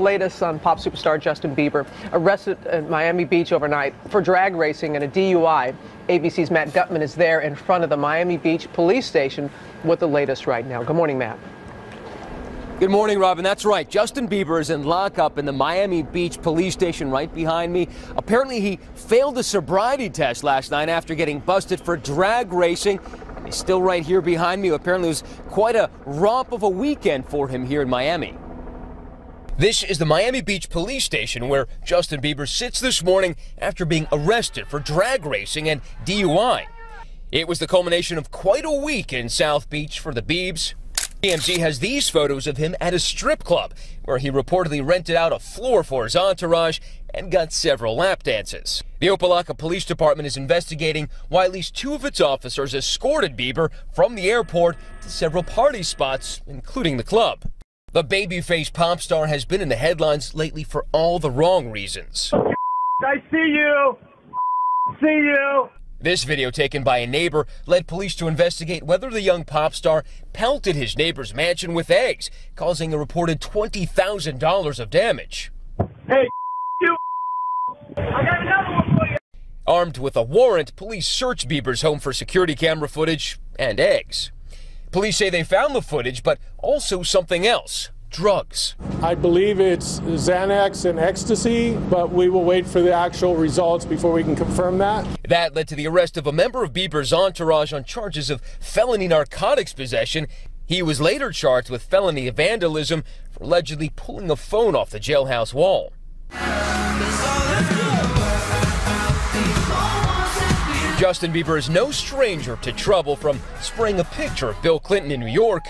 Latest on pop superstar Justin Bieber, arrested at Miami Beach overnight for drag racing and a DUI. ABC's Matt Gutman is there in front of the Miami Beach police station with the latest right now. Good morning, Matt. Good morning, Robin. That's right. Justin Bieber is in lockup in the Miami Beach police station right behind me. Apparently, he failed a sobriety test last night after getting busted for drag racing. He's still right here behind me. Apparently, it was quite a romp of a weekend for him here in Miami. This is the Miami Beach police station where Justin Bieber sits this morning after being arrested for drag racing and DUI. It was the culmination of quite a week in South Beach for the Biebs. TMZ has these photos of him at a strip club where he reportedly rented out a floor for his entourage and got several lap dances. The Opa-locka Police Department is investigating why at least two of its officers escorted Bieber from the airport to several party spots, including the club. The babyface pop star has been in the headlines lately for all the wrong reasons. I see you. See you. This video taken by a neighbor led police to investigate whether the young pop star pelted his neighbor's mansion with eggs, causing a reported $20,000 of damage. Hey, you. I got another one for you. Armed with a warrant, police searched Bieber's home for security camera footage and eggs. Police say they found the footage, but also something else drugs. I believe it's Xanax and ecstasy, but we will wait for the actual results before we can confirm that. That led to the arrest of a member of Bieber's entourage on charges of felony narcotics possession. He was later charged with felony vandalism for allegedly pulling a phone off the jailhouse wall. Justin Bieber is no stranger to trouble from spraying a picture of Bill Clinton in New York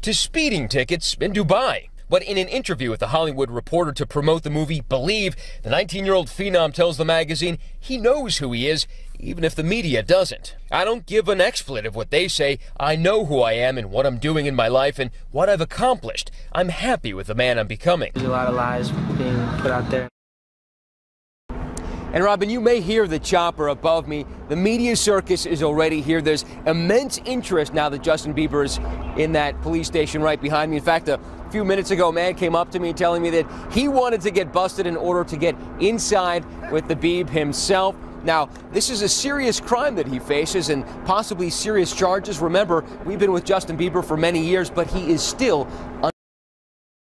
to speeding tickets in Dubai. But in an interview with the Hollywood Reporter to promote the movie Believe, the 19 year old phenom tells the magazine he knows who he is, even if the media doesn't. I don't give an expletive what they say. I know who I am and what I'm doing in my life and what I've accomplished. I'm happy with the man I'm becoming. There's a lot of lies being put out there. And Robin, you may hear the chopper above me. The media circus is already here. There's immense interest now that Justin Bieber is in that police station right behind me. In fact, a few minutes ago, a man came up to me telling me that he wanted to get busted in order to get inside with the Bieb himself. Now, this is a serious crime that he faces and possibly serious charges. Remember, we've been with Justin Bieber for many years, but he is still